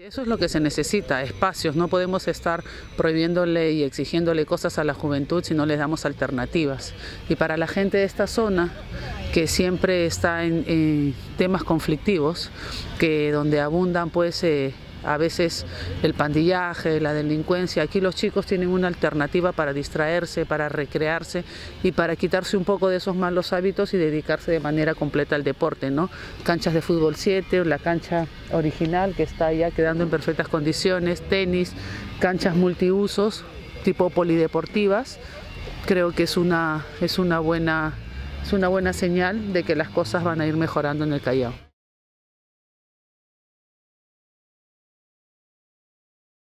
Eso es lo que se necesita, espacios. No podemos estar prohibiéndole y exigiéndole cosas a la juventud si no les damos alternativas. Y para la gente de esta zona, que siempre está en, temas conflictivos, que donde abundan pues eh, a veces el pandillaje, la delincuencia. Aquí los chicos tienen una alternativa para distraerse, para recrearse y para quitarse un poco de esos malos hábitos y dedicarse de manera completa al deporte. ¿no? Canchas de fútbol 7, la cancha original que está ya quedando en perfectas condiciones, tenis, canchas multiusos tipo polideportivas. Creo que es una, es una, buena, es una buena señal de que las cosas van a ir mejorando en el Callao.